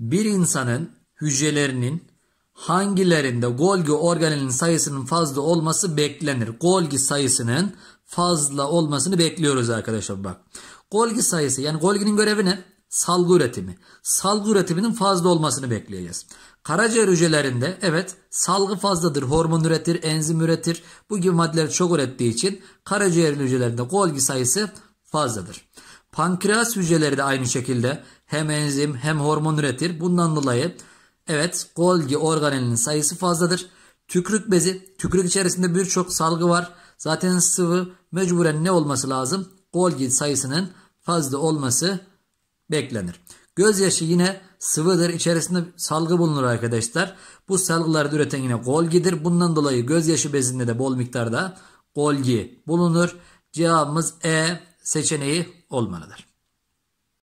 Bir insanın hücrelerinin hangilerinde Golgi organelinin sayısının fazla olması beklenir? Golgi sayısının fazla olmasını bekliyoruz arkadaşlar bak. Golgi sayısı yani Golgi'nin görevi ne? Salgı üretimi. Salgı üretiminin fazla olmasını bekleyeceğiz. Karaciğer hücrelerinde evet salgı fazladır. Hormon üretir, enzim üretir. Bu gibi maddeler çok ürettiği için karaciğer hücrelerinde Golgi sayısı fazladır. Pankreas hücreleri de aynı şekilde hem enzim hem hormon üretir. Bundan dolayı evet Golgi organelinin sayısı fazladır. Tükrük bezi, tükrük içerisinde birçok salgı var. Zaten sıvı mecburen ne olması lazım? Golgi sayısının fazla olması beklenir. Gözyaşı yine sıvıdır. İçerisinde salgı bulunur arkadaşlar. Bu salgıları üreten yine Golgi'dir. Bundan dolayı gözyaşı bezinde de bol miktarda Golgi bulunur. Cevabımız E seçeneği olmalıdır.